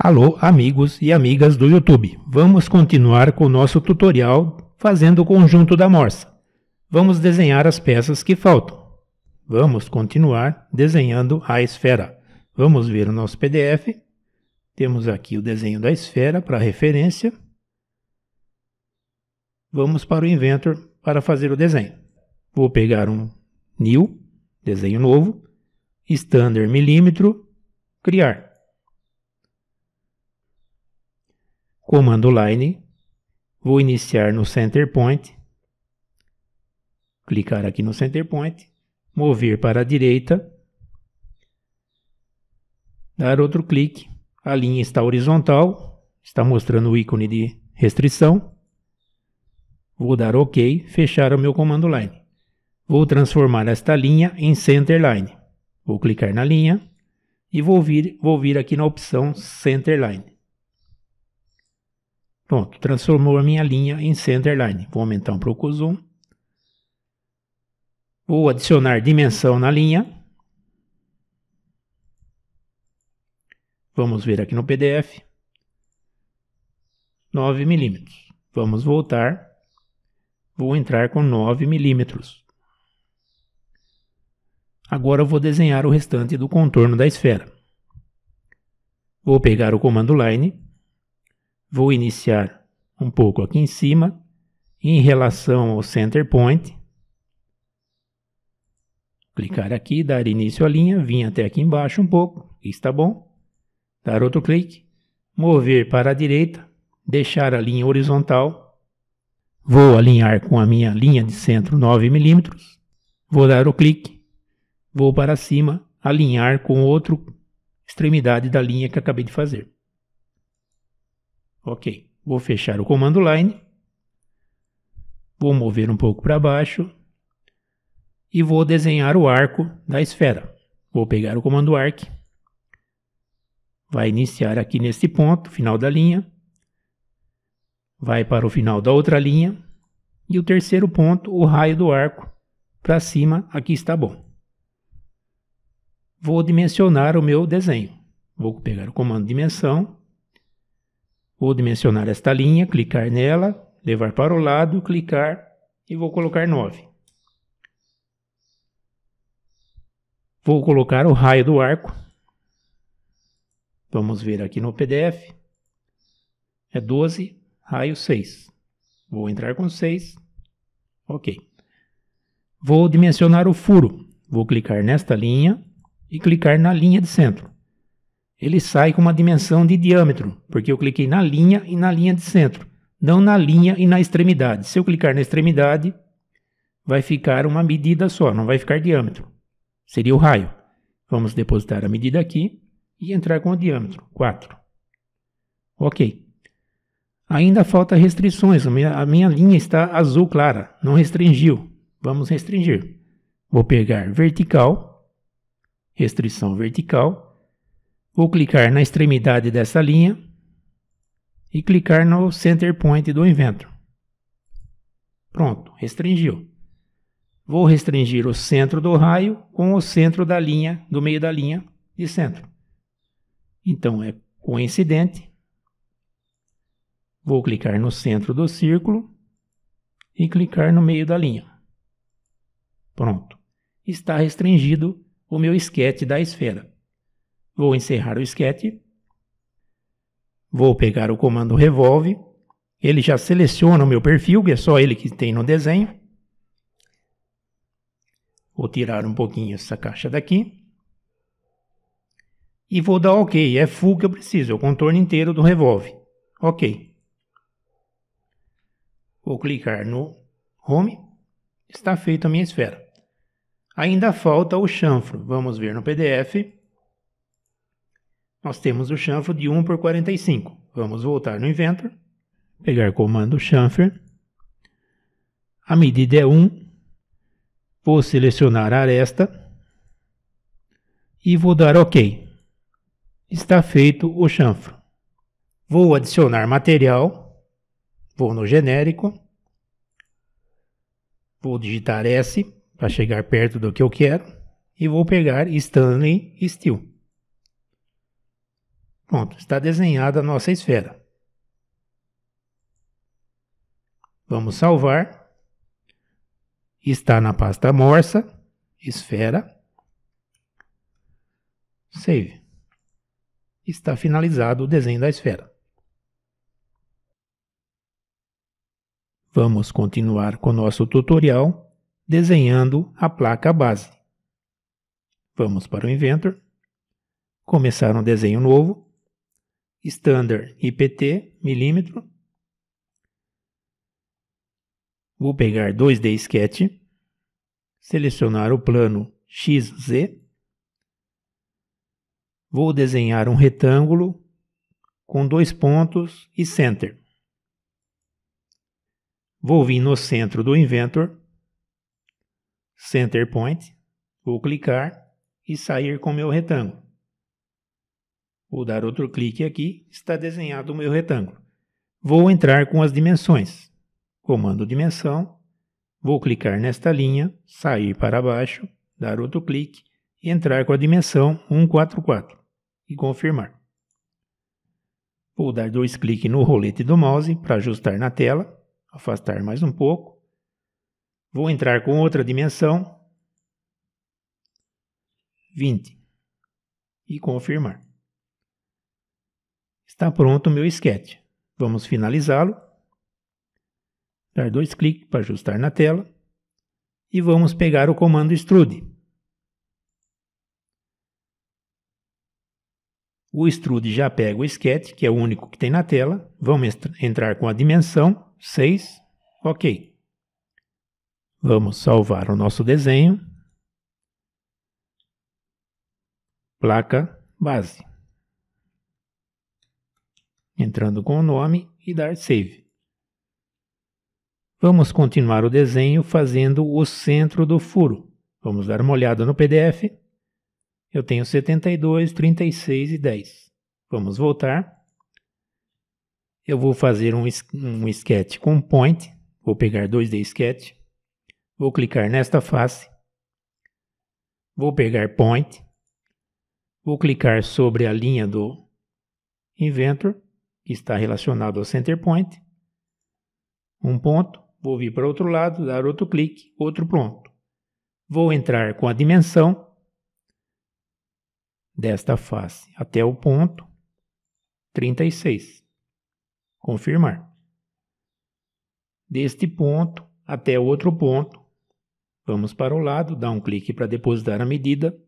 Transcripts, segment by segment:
Alô, amigos e amigas do YouTube. Vamos continuar com o nosso tutorial fazendo o conjunto da morsa. Vamos desenhar as peças que faltam. Vamos continuar desenhando a esfera. Vamos ver o nosso PDF. Temos aqui o desenho da esfera para referência. Vamos para o Inventor para fazer o desenho. Vou pegar um New, desenho novo, Standard milímetro, criar. Comando line, vou iniciar no center point, clicar aqui no center point, mover para a direita, dar outro clique, a linha está horizontal, está mostrando o ícone de restrição, vou dar OK, fechar o meu comando line. Vou transformar esta linha em center line. Vou clicar na linha e vou vir, vou vir aqui na opção center line. Pronto, transformou a minha linha em centerline. Vou aumentar um pouco o zoom. Vou adicionar dimensão na linha. Vamos ver aqui no PDF. 9 milímetros. Vamos voltar. Vou entrar com 9 milímetros. Agora eu vou desenhar o restante do contorno da esfera. Vou pegar o comando line Vou iniciar um pouco aqui em cima, em relação ao center point. Clicar aqui, dar início à linha, vir até aqui embaixo um pouco, está bom. Dar outro clique, mover para a direita, deixar a linha horizontal. Vou alinhar com a minha linha de centro 9 mm. Vou dar o clique, vou para cima, alinhar com outra extremidade da linha que acabei de fazer. Ok, vou fechar o comando line, vou mover um pouco para baixo e vou desenhar o arco da esfera. Vou pegar o comando arc, vai iniciar aqui nesse ponto, final da linha, vai para o final da outra linha e o terceiro ponto, o raio do arco para cima, aqui está bom. Vou dimensionar o meu desenho. Vou pegar o comando dimensão, Vou dimensionar esta linha, clicar nela, levar para o lado, clicar e vou colocar 9. Vou colocar o raio do arco. Vamos ver aqui no PDF. É 12, raio 6. Vou entrar com 6. Ok. Vou dimensionar o furo. Vou clicar nesta linha e clicar na linha de centro ele sai com uma dimensão de diâmetro, porque eu cliquei na linha e na linha de centro, não na linha e na extremidade. Se eu clicar na extremidade, vai ficar uma medida só, não vai ficar diâmetro. Seria o raio. Vamos depositar a medida aqui e entrar com o diâmetro, 4. Ok. Ainda falta restrições, a minha, a minha linha está azul clara, não restringiu. Vamos restringir. Vou pegar vertical, restrição vertical, Vou clicar na extremidade dessa linha e clicar no Center Point do Inventor. Pronto, restringiu. Vou restringir o centro do raio com o centro da linha, do meio da linha de centro. Então é coincidente. Vou clicar no centro do círculo e clicar no meio da linha. Pronto. Está restringido o meu esquete da esfera. Vou encerrar o sketch. Vou pegar o comando revolve. Ele já seleciona o meu perfil, que é só ele que tem no desenho. Vou tirar um pouquinho essa caixa daqui. E vou dar OK. É full que eu preciso, é o contorno inteiro do revolve. OK. Vou clicar no Home. Está feita a minha esfera. Ainda falta o chanfro. Vamos ver no PDF nós temos o chanfro de 1 por 45. Vamos voltar no Inventor, pegar comando chanfer. A medida é 1. Vou selecionar a aresta e vou dar OK. Está feito o chanfro. Vou adicionar material. Vou no genérico. Vou digitar S para chegar perto do que eu quero. E vou pegar Stanley Steel. Pronto, está desenhada a nossa esfera. Vamos salvar. Está na pasta morsa, esfera. Save. Está finalizado o desenho da esfera. Vamos continuar com nosso tutorial desenhando a placa base. Vamos para o Inventor, começar um desenho novo, Standard IPT, milímetro, Vou pegar 2D Sketch, selecionar o plano XZ, vou desenhar um retângulo com dois pontos e center. Vou vir no centro do Inventor, Center Point, vou clicar e sair com meu retângulo. Vou dar outro clique aqui, está desenhado o meu retângulo. Vou entrar com as dimensões comando dimensão, vou clicar nesta linha, sair para baixo, dar outro clique e entrar com a dimensão 144 e confirmar. Vou dar dois cliques no rolete do mouse para ajustar na tela, afastar mais um pouco. Vou entrar com outra dimensão, 20, e confirmar. Está pronto o meu sketch. Vamos finalizá-lo dar dois cliques para ajustar na tela e vamos pegar o comando extrude. O extrude já pega o sketch, que é o único que tem na tela. Vamos entrar com a dimensão 6, ok. Vamos salvar o nosso desenho. Placa base. Entrando com o nome e dar save. Vamos continuar o desenho fazendo o centro do furo. Vamos dar uma olhada no PDF. Eu tenho 72, 36 e 10. Vamos voltar. Eu vou fazer um, um sketch com point. Vou pegar 2D sketch. Vou clicar nesta face. Vou pegar point. Vou clicar sobre a linha do Inventor, que está relacionado ao center point. Um ponto Vou vir para outro lado, dar outro clique, outro ponto. Vou entrar com a dimensão desta face até o ponto 36. Confirmar. Deste ponto até outro ponto, vamos para o lado, dar um clique para depositar a medida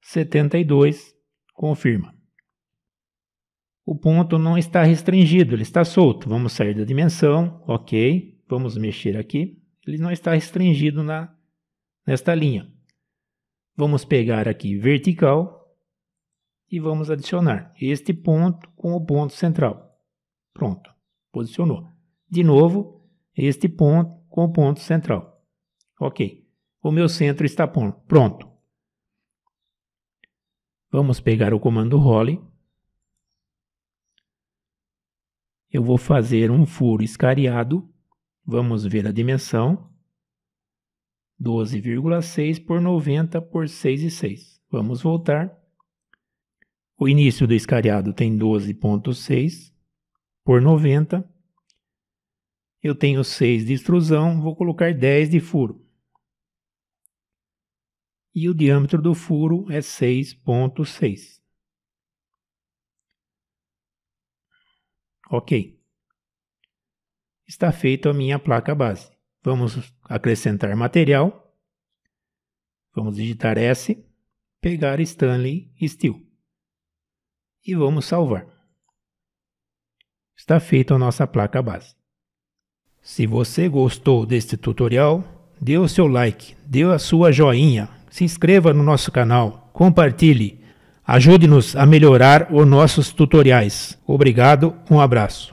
72. Confirma. O ponto não está restringido, ele está solto. Vamos sair da dimensão, ok. Vamos mexer aqui. Ele não está restringido na, nesta linha. Vamos pegar aqui vertical e vamos adicionar este ponto com o ponto central. Pronto, posicionou. De novo, este ponto com o ponto central. Ok, o meu centro está pronto. Vamos pegar o comando role. Eu vou fazer um furo escariado Vamos ver a dimensão. 12,6 por 90 por 6,6. Vamos voltar. O início do escariado tem 12,6 por 90. Eu tenho 6 de extrusão, vou colocar 10 de furo. E o diâmetro do furo é 6,6. Ok está feita a minha placa base. Vamos acrescentar material. Vamos digitar S, pegar Stanley Steel. E vamos salvar. Está feita a nossa placa base. Se você gostou deste tutorial, dê o seu like, dê a sua joinha, se inscreva no nosso canal, compartilhe, ajude-nos a melhorar os nossos tutoriais. Obrigado, um abraço.